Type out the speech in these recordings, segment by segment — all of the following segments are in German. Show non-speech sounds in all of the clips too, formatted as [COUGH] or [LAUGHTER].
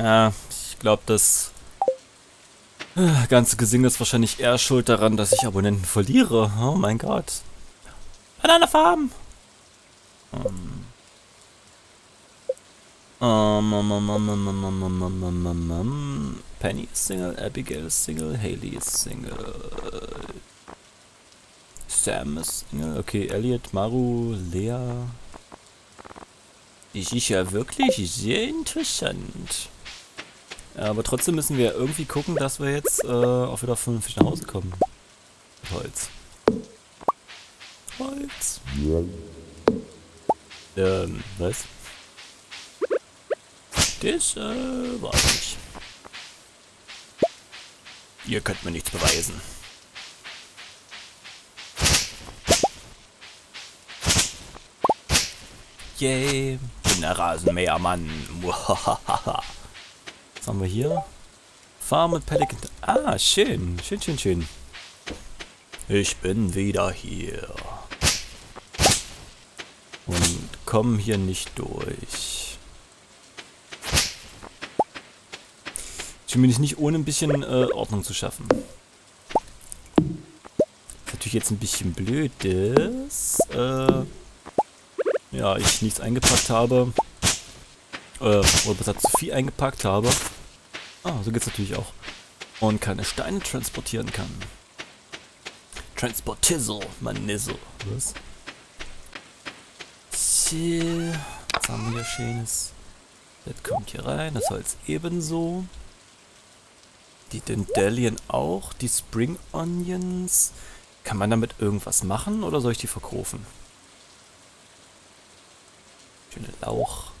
Ja, ich glaube, das äh, ganze Gesinge ist wahrscheinlich eher schuld daran, dass ich Abonnenten verliere. Oh mein Gott. Banana Farm! Um. Um, um, um, um, um, um, um, um, um, um, um. Penny ist Single, Abigail ist Single, Haley ist Single. Sam ist Single, okay, Elliot, Maru, Lea. Das ist ja wirklich sehr interessant. Aber trotzdem müssen wir irgendwie gucken, dass wir jetzt äh, auch wieder vernünftig nach Hause kommen. Holz. Holz. Ähm, was? Das, äh, weiß ich. Ihr könnt mir nichts beweisen. Yay, bin der Rasenmähermann. Haben wir hier? Farm mit Pelican. Ah, schön. Schön, schön, schön. Ich bin wieder hier. Und komme hier nicht durch. Zumindest nicht ohne ein bisschen äh, Ordnung zu schaffen. Was natürlich jetzt ein bisschen blöd ist. Äh, ja, ich nichts eingepackt habe. Äh, oder besser zu viel eingepackt habe. Ah, so geht's natürlich auch. Und keine Steine transportieren kann. Transportizzle, mein Nizzle. Was? So, was haben wir hier Schönes? Das kommt hier rein, das Holz ebenso. Die Dandelion auch, die Spring Onions. Kann man damit irgendwas machen oder soll ich die verkaufen? Schöne Lauch.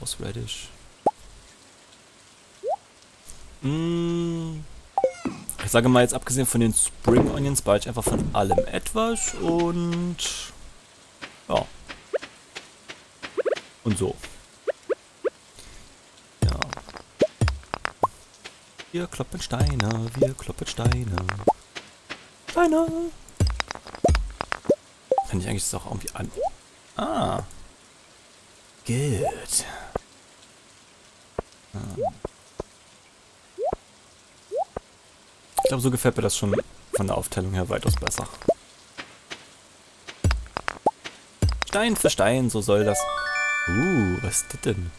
Aus Radish. Ich sage mal jetzt abgesehen von den Spring Onions behalte ich einfach von allem etwas und ja. Und so. Ja. Wir kloppen Steine, wir kloppen Steine. Steine! Kann ich eigentlich das auch irgendwie an... Ah. Gut. Ich glaube, so gefällt mir das schon von der Aufteilung her weitaus besser. Stein für Stein, so soll das. Uh, was ist das denn?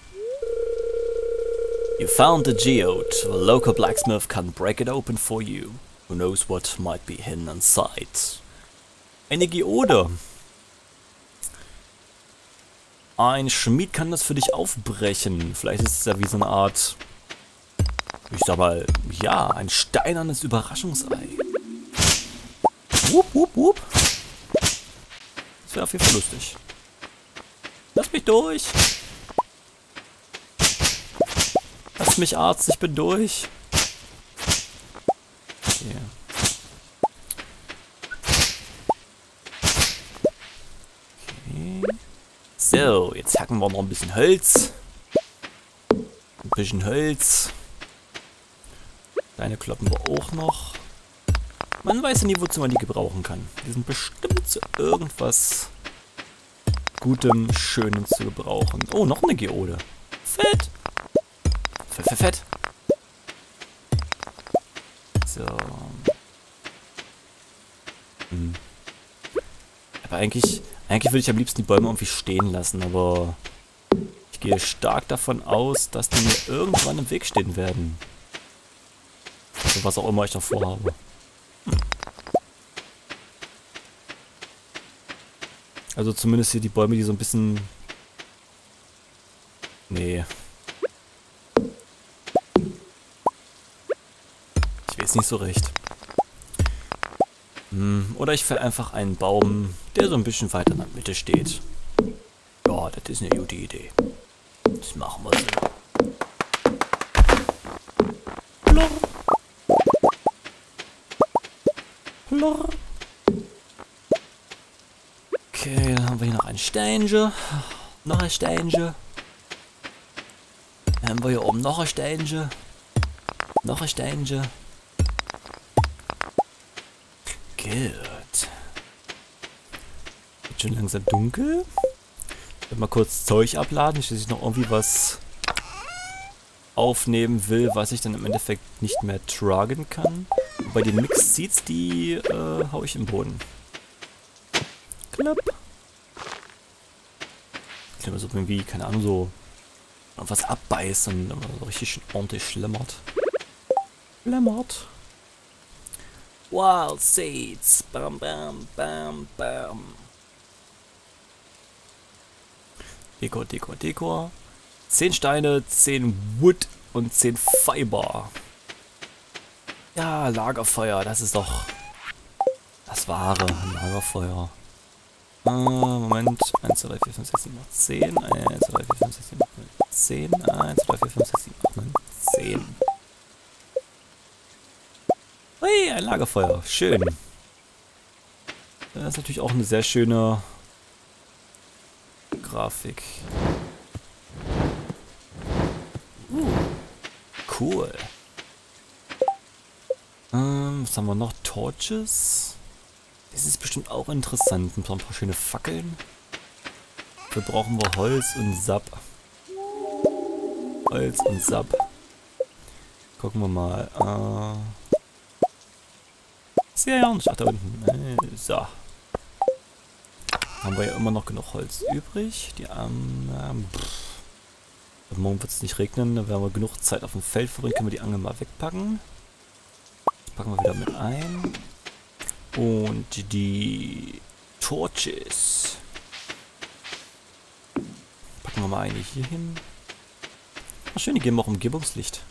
You found the geode. A local blacksmith can break it open for you. Who knows what might be hidden inside. Eine Geode. Ein Schmied kann das für dich aufbrechen. Vielleicht ist es ja wie so eine Art, ich sag mal, ja, ein steinernes Überraschungsei. Wupp, wupp, wupp. Das wäre auf jeden Fall lustig. Lass mich durch. Lass mich Arzt, ich bin durch. Okay. So, jetzt hacken wir noch ein bisschen Holz. Ein bisschen Holz. Deine kloppen wir auch noch. Man weiß ja nie, wozu man die gebrauchen kann. Die sind bestimmt zu irgendwas Gutem, Schönem zu gebrauchen. Oh, noch eine Geode. Fett. Fett, fett, fett. So. Hm. Aber eigentlich eigentlich würde ich am liebsten die Bäume irgendwie stehen lassen, aber ich gehe stark davon aus, dass die mir irgendwann im Weg stehen werden. Also was auch immer ich davor habe. Also zumindest hier die Bäume, die so ein bisschen... Nee. Ich weiß nicht so recht. Hm, oder ich fäll einfach einen Baum, der so ein bisschen weiter in der Mitte steht. Ja, das ist eine gute Idee. Plorr. Okay, dann haben wir hier noch ein Steinchen. Noch ein Steinchen. Dann haben wir hier oben noch ein Steinchen. Noch ein Steinchen. Gut. Wird schon langsam dunkel. Ich werde mal kurz Zeug abladen, dass ich noch irgendwie was aufnehmen will, was ich dann im Endeffekt nicht mehr tragen kann. Bei den Mixed Seeds, die äh, hau ich im Boden. Knapp. Ich glaube, so irgendwie, keine Ahnung, so was abbeißt und so richtig ordentlich schlemmert. Schlemmert. Wild Seeds. Bam, bam, bam, bam. Dekor, Dekor, Dekor. 10 Steine, 10 Wood und 10 Fiber. Ja, Lagerfeuer, das ist doch das wahre Lagerfeuer. Äh, Moment. 1, 2, 3, 4, 5, 6, 7, 8, 10. 1, 2, 3, 4, 5, 6, 7, 8, 9, 10. 1, 2, 3, 4, 5, 6, 7, 8, 9, 10. Hui, ein Lagerfeuer. Schön. Das ist natürlich auch eine sehr schöne Grafik. Uh, cool. Was haben wir noch? Torches? Das ist bestimmt auch interessant. Ein paar, schöne Fackeln. Dafür brauchen wir Holz und Sap. Holz und Sap. Gucken wir mal. Äh, sehr ja nicht. Ach, da unten. Äh, so. Haben wir ja immer noch genug Holz übrig. Die ähm, ähm Morgen wird es nicht regnen, da werden wir genug Zeit auf dem Feld verbringen, können wir die Angel mal wegpacken. Packen wir wieder mit ein. Und die Torches. Packen wir mal eine hier hin. Ach schön, die geben auch Umgebungslicht.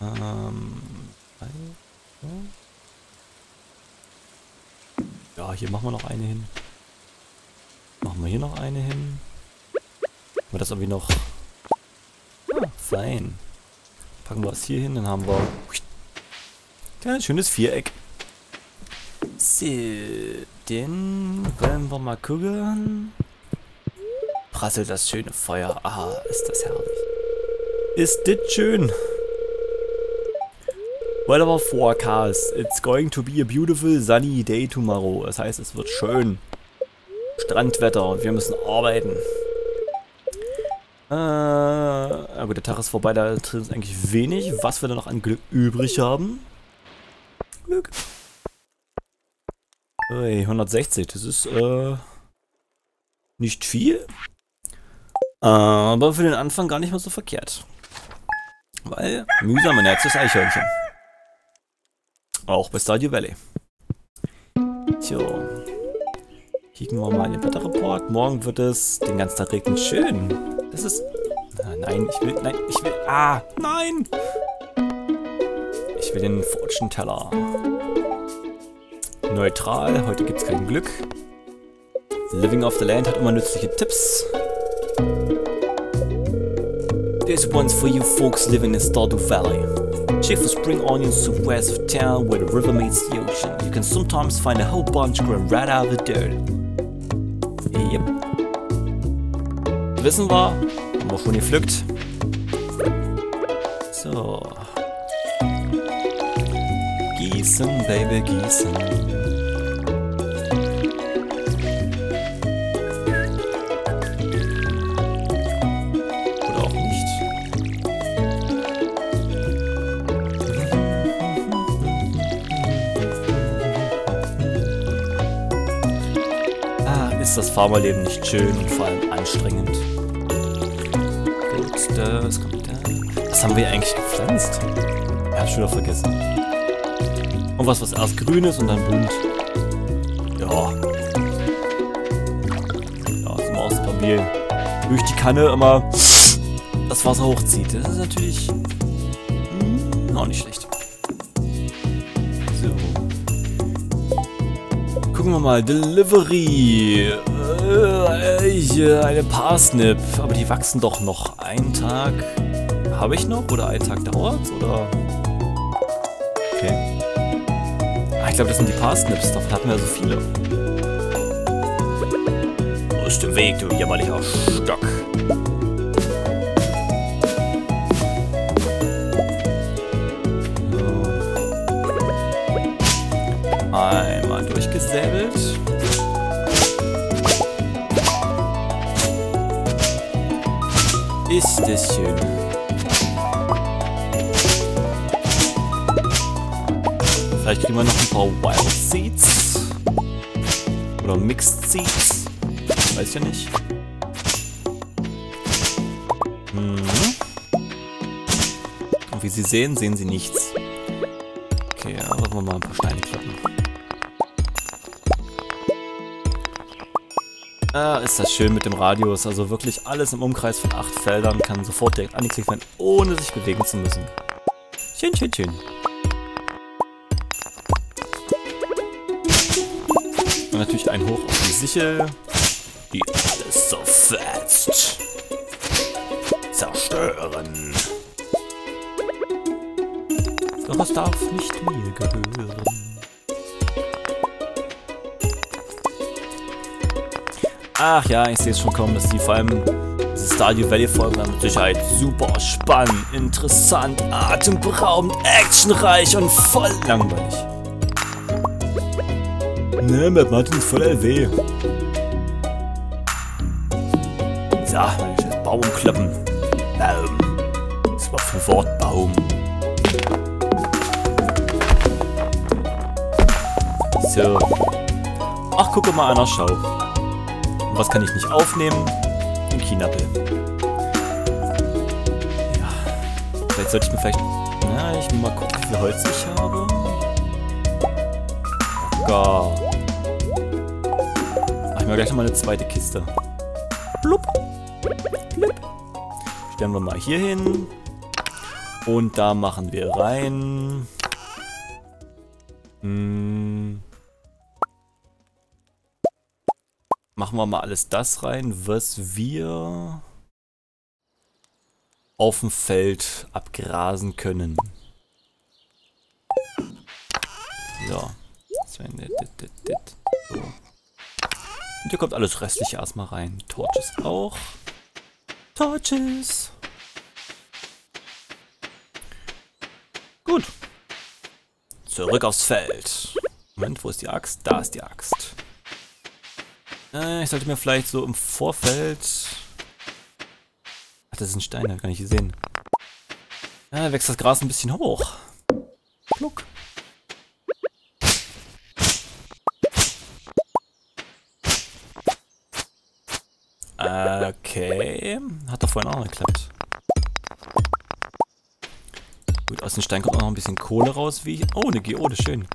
Ähm, ja, hier machen wir noch eine hin. Machen wir hier noch eine hin. Wir das irgendwie noch... Ah, fein. Packen wir es hier hin, dann haben wir... Ein schönes Viereck. So, dann wollen wir mal gucken. Prasselt das schöne Feuer. Ah, ist das herrlich. Ist das schön. Weather forecast. It's going to be a beautiful sunny day tomorrow. Das heißt, es wird schön. Strandwetter und wir müssen arbeiten. Äh, gut, der Tag ist vorbei, da drin ist eigentlich wenig. Was wir da noch an Glück übrig haben. Glück. Ui, 160, das ist, äh, nicht viel. Aber für den Anfang gar nicht mal so verkehrt. Weil, mühsam ernährt das Eichhörnchen. Auch bei Stardew Valley. So. Kicken wir mal in den Wetterreport. Morgen wird es den ganzen Tag regnen. Schön. Das ist... Ah, nein, ich will... Nein, ich will... Ah, nein! Ich will den Fortune Teller. Neutral. Heute gibt es kein Glück. Living off the Land hat immer nützliche Tipps. This one's for you folks living in Stardew Valley. Check for spring onions west of town where the river meets the ocean. You can sometimes find a whole bunch growing right out of the dirt. Yep. Wissen wir, haben wir schon gepflückt. So. Gießen, Baby, gießen. ist das Farmerleben nicht schön und vor allem anstrengend. Gut, das kommt da. Was haben wir eigentlich gepflanzt? Ich hab's schon wieder vergessen. Und was, was erst grün ist und dann bunt. Ja. Ja, ist immer auch stabil. Durch die Kanne immer das Wasser hochzieht. Das ist natürlich mh, hm, auch nicht schlecht. gucken wir mal. Delivery. Äh, eine Parsnip. Aber die wachsen doch noch. Einen Tag habe ich noch? Oder einen Tag dauert Oder? Okay. Ah, ich glaube, das sind die Parsnips. Davon hatten wir ja so viele. Aus dem Weg, du jämmerlicher Stock. durchgesäbelt. Das schön. Vielleicht kriegen wir noch ein paar Wild Seeds. Oder Mixed Seeds. Weiß ja nicht. Mhm. Und wie Sie sehen, sehen Sie nichts. Okay, ja, wollen wir mal ein paar ist das schön mit dem Radius. Also wirklich alles im Umkreis von acht Feldern kann sofort direkt angeklickt werden, ohne sich bewegen zu müssen. Schön, schön, schön. Und natürlich ein Hoch auf die Sichel, die alles zerfetzt. Zerstören. Es darf nicht mir gehören. Ach ja, ich sehe es schon kommen, dass die vor allem diese Stardew Valley Folgen dann mit Sicherheit super spannend, interessant, atemberaubend, actionreich und voll langweilig. Ne, Matt Martin ist voll LW. So, ich jetzt Baum kloppen. Baum. Das war für Wort Baum. So. Ach, gucke mal einer Schau. Und was kann ich nicht aufnehmen? Den Kinappel. Ja. Vielleicht sollte ich mir vielleicht... Na, ich will mal gucken, wie viel Holz ich habe. Gott. Mach ich mir gleich nochmal eine zweite Kiste. Blub. Blub. Stellen wir mal hier hin. Und da machen wir rein. Hm. Machen wir mal alles das rein, was wir auf dem Feld abgrasen können. So. So. Und hier kommt alles restliche erstmal rein. Torches auch. Torches. Gut. Zurück aufs Feld. Moment, wo ist die Axt? Da ist die Axt. Äh, ich sollte mir vielleicht so im Vorfeld... Ach, das ist ein Stein, kann ich hier sehen. Ja, wächst das Gras ein bisschen hoch. Pluck. Okay. Hat doch vorhin auch noch geklappt. Gut, aus dem Stein kommt noch ein bisschen Kohle raus, wie ich... Oh, eine Geode, schön.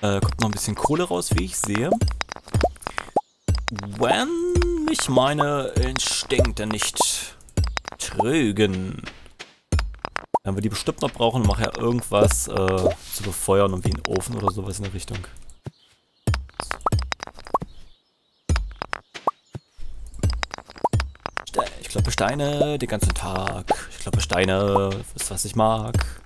Äh, kommt noch ein bisschen Kohle raus, wie ich sehe. Wenn mich meine Instinkte nicht trügen. Dann wir die bestimmt noch brauchen, um nachher irgendwas äh, zu befeuern und wie einen Ofen oder sowas in der Richtung. Ich glaube Steine den ganzen Tag. Ich glaube Steine ist was ich mag.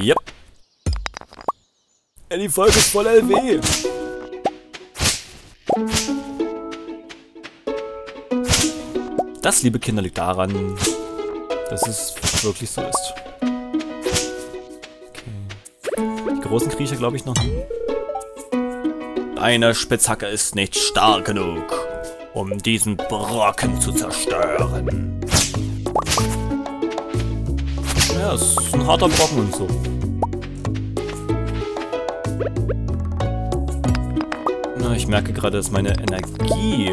Yep. Ja, die Folge ist voll LW. Das, liebe Kinder, liegt daran, dass es wirklich so ist. Okay. Die großen Kriecher glaube ich noch nie. Eine Spitzhacke ist nicht stark genug, um diesen Brocken zu zerstören. Ja, ist ein harter Brocken und so. Na, ich merke gerade, dass meine Energie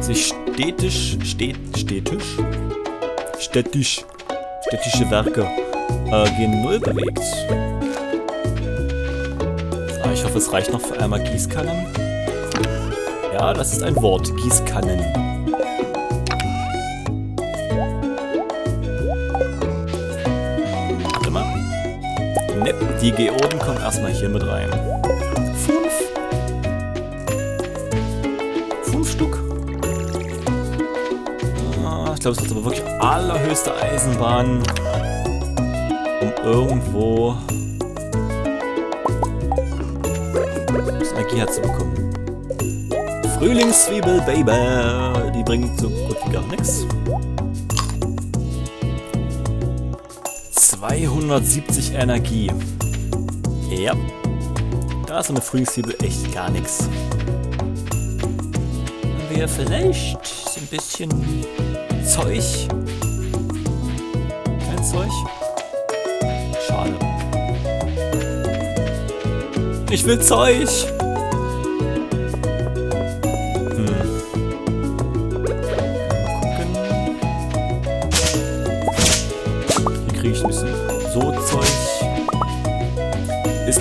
sich stetisch, stet, stetisch, städtisch, städtische Werke äh, gegen Null bewegt. Ah, ich hoffe, es reicht noch für einmal Gießkannen. Ja, das ist ein Wort, Gießkannen. Nipp, die Geoden kommen erstmal hier mit rein. Fünf. Fünf Stück. Ah, ich glaube, es wird aber wirklich allerhöchste Eisenbahn, um irgendwo das Energie herzubekommen. Frühlingszwiebel, Baby. Die bringt so gut wie gar nichts. 270 Energie. Ja. Da ist eine Frühlingsliebe echt gar nichts. Haben wir vielleicht so ein bisschen Zeug? Kein Zeug? Schade. Ich will Zeug!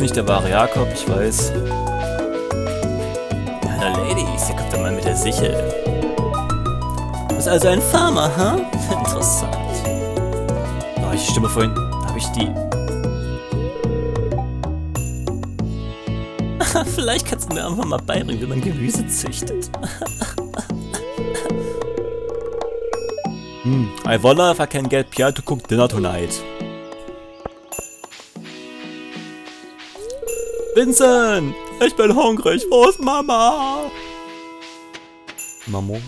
Nicht der wahre Jakob, ich weiß. Hallo Ladies, hier kommt der Mann mit der Sichel. Du bist also ein Farmer, ha? Huh? [LAUGHS] Interessant. Oh, ich stimme vorhin. Habe ich die. [LAUGHS] Vielleicht kannst du mir einfach mal beibringen, wie man Gemüse züchtet. [LAUGHS] hm, I wonder if I can get Pierre to cook dinner tonight. Vincent! Ich bin hungrig. Wo ist Mama? Mama?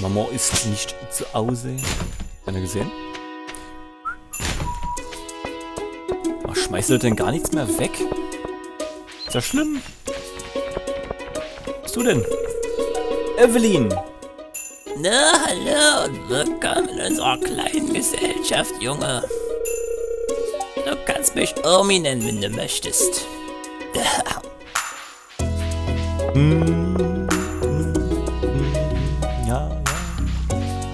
Mama ist nicht zu Hause. Hat er gesehen? Ach, schmeißt du denn gar nichts mehr weg? Ist ja schlimm. Was bist du denn? Evelyn! Na, hallo und willkommen in unserer kleinen Gesellschaft, Junge. Kannst mich Omi nennen, wenn du möchtest. Hm, ja, ja.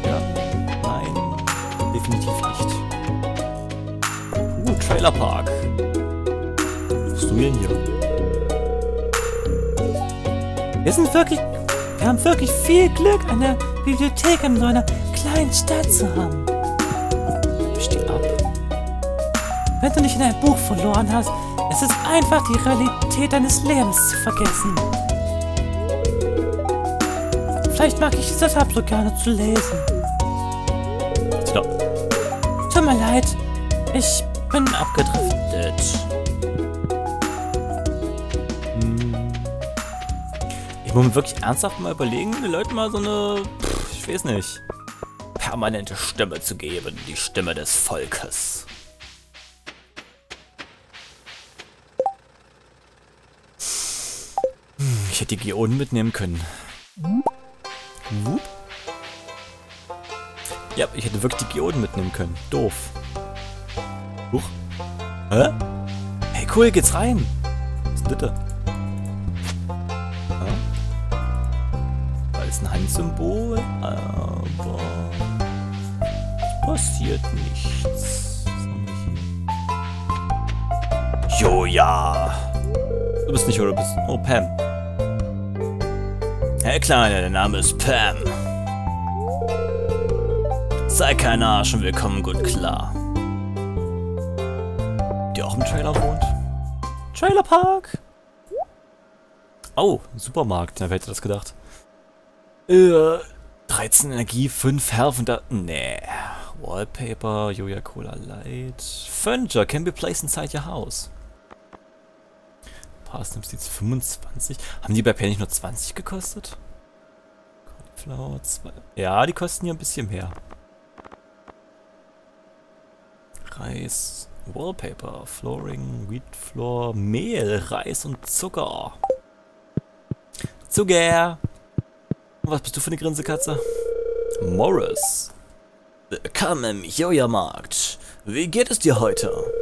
Ja, nein, definitiv nicht. Uh, Trailerpark. Was bist du denn hier? Wir sind wirklich, wir haben wirklich viel Glück, eine Bibliothek in so einer kleinen Stadt zu haben. Wenn du nicht in ein Buch verloren hast, es ist einfach die Realität deines Lebens zu vergessen. Vielleicht mag ich es deshalb so gerne zu lesen. Stopp. Tut mir leid, ich bin abgedriftet. Hm. Ich muss mir wirklich ernsthaft mal überlegen, den Leuten mal so eine, pff, ich weiß nicht, permanente Stimme zu geben. Die Stimme des Volkes. Ich hätte die Geoden mitnehmen können. Ja, ich hätte wirklich die Geoden mitnehmen können. Doof. Huch. Hä? Hey, cool, geht's rein. Was ist denn das? da? Ja. Ist ein Handsymbol, aber passiert nichts. Hier? Joja. Du bist nicht, oder bist Oh, Pam. Hey Kleine, der Name ist Pam. Sei kein Arsch und wir kommen gut klar. Die auch im Trailer wohnt? Trailerpark! Oh, Supermarkt. Na, wer hätte das gedacht? Äh, 13 Energie, 5 Health und da... Nee. Wallpaper, Joja Cola Light. Furniture can be placed inside your house. Parsnips jetzt 25. Haben die bei Penny nur 20 gekostet? Cauliflower 2. Ja, die kosten hier ein bisschen mehr. Reis, Wallpaper, Flooring, Wheat Floor, Mehl, Reis und Zucker. Zucker! Was bist du für eine Grinsekatze? Morris. Willkommen im Joja-Markt. Wie geht es dir heute?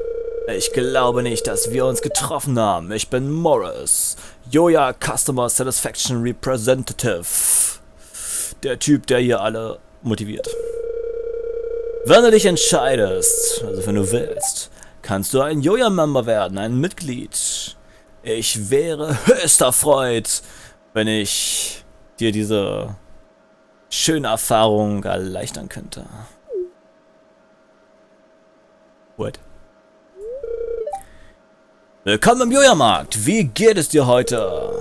Ich glaube nicht, dass wir uns getroffen haben. Ich bin Morris, Joja Customer Satisfaction Representative. Der Typ, der hier alle motiviert. Wenn du dich entscheidest, also wenn du willst, kannst du ein Joja-Member werden, ein Mitglied. Ich wäre höchst erfreut, wenn ich dir diese schöne Erfahrung erleichtern könnte. What? Willkommen im Joja-Markt. Wie geht es dir heute?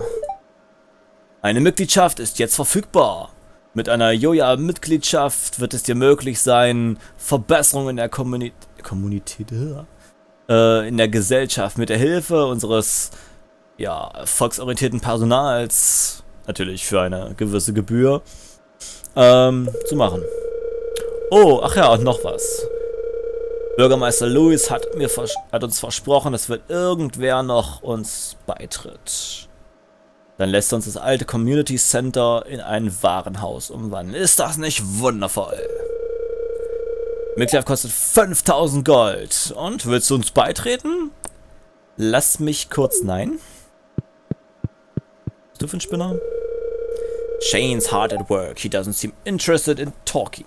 Eine Mitgliedschaft ist jetzt verfügbar. Mit einer Joja-Mitgliedschaft wird es dir möglich sein, Verbesserungen in der Kommuni Kommunität, äh, in der Gesellschaft mit der Hilfe unseres ja, volksorientierten Personals, natürlich für eine gewisse Gebühr, ähm, zu machen. Oh, ach ja, und noch was. Bürgermeister Lewis hat, mir hat uns versprochen, es wird irgendwer noch uns beitritt. Dann lässt uns das alte Community Center in ein Warenhaus umwandeln. Ist das nicht wundervoll? Mitgliedschaft kostet 5000 Gold. Und willst du uns beitreten? Lass mich kurz nein. Was du für ein Spinner? Shane's hard at work. He doesn't seem interested in talking.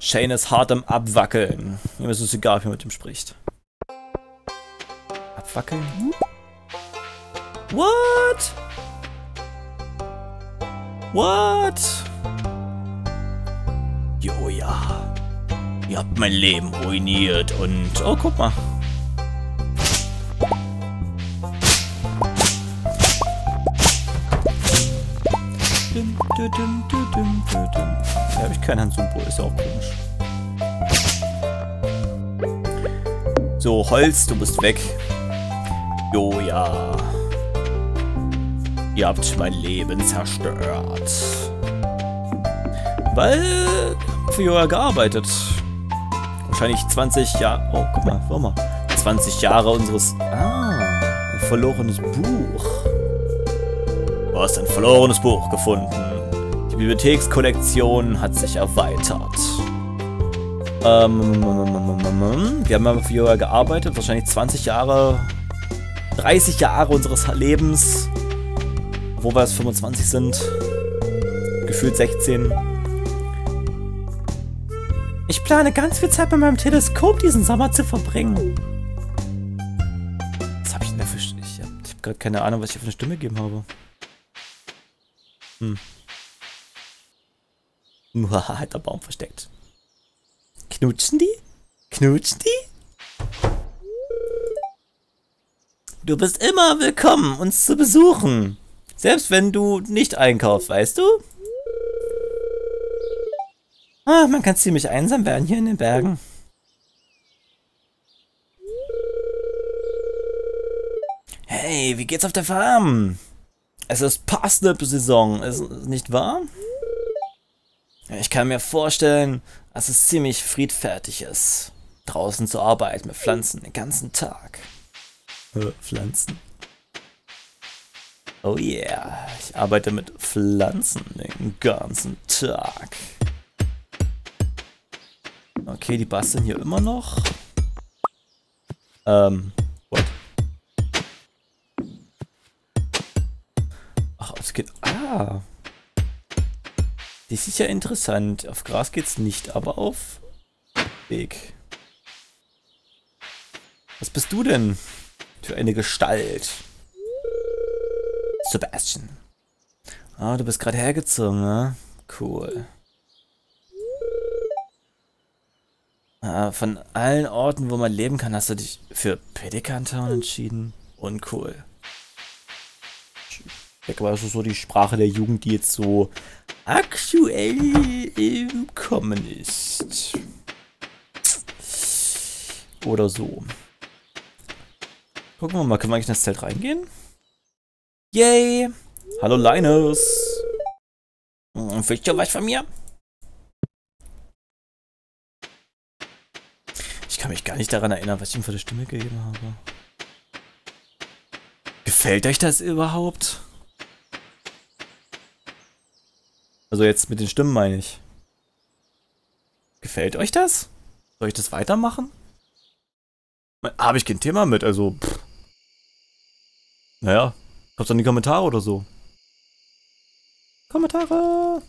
Shane ist hart am Abwackeln. Ihm ist es egal, wie man mit ihm spricht. Abwackeln? What? What? Jo, ja. Ihr habt mein Leben ruiniert und... Oh, guck mal. Da habe ich kein Handsymbol, ist auch komisch. So, Holz, du bist weg. Jo, ja. Ihr habt mein Leben zerstört. Weil für Joa gearbeitet. Wahrscheinlich 20 Jahre. Oh, guck mal, warte mal. 20 Jahre unseres. Ah, ein verlorenes Buch. Du hast ein verlorenes Buch gefunden. Die Bibliothekskollektion hat sich erweitert. Ähm, wir haben aber für gearbeitet, wahrscheinlich 20 Jahre, 30 Jahre unseres Lebens, wo wir es 25 sind, gefühlt 16. Ich plane ganz viel Zeit mit meinem Teleskop diesen Sommer zu verbringen. Was habe ich denn da für... Ich habe hab gerade keine Ahnung, was ich für eine Stimme gegeben habe. Hm. Hat der Baum versteckt. Knutschen die? Knutschen die? Du bist immer willkommen, uns zu besuchen. Selbst wenn du nicht einkaufst, weißt du? Ah, man kann ziemlich einsam werden hier in den Bergen. Hey, wie geht's auf der Farm? Es ist Parsnip-Saison, ist nicht wahr? Ich kann mir vorstellen, dass es ziemlich friedfertig ist, draußen zu arbeiten mit Pflanzen den ganzen Tag. Pflanzen. Oh yeah, ich arbeite mit Pflanzen den ganzen Tag. Okay, die basteln hier immer noch. Ähm, what? geht... Ah. Das ist ja interessant. Auf Gras geht's nicht, aber auf Weg. Was bist du denn für eine Gestalt? Sebastian. Ah, du bist gerade hergezogen, ne? Cool. Ah, von allen Orten, wo man leben kann, hast du dich für Pelicantown entschieden? Uncool. Mal, das ist so die Sprache der Jugend, die jetzt so aktuell im Kommen ist. Oder so. Gucken wir mal, können wir eigentlich in das Zelt reingehen? Yay! Hallo Linus! Hm, willst du was von mir? Ich kann mich gar nicht daran erinnern, was ich ihm für eine Stimme gegeben habe. Gefällt euch das überhaupt? Also jetzt mit den Stimmen meine ich. Gefällt euch das? Soll ich das weitermachen? Habe ich kein Thema mit, also. Pff. Naja, schreibt in die Kommentare oder so. Kommentare!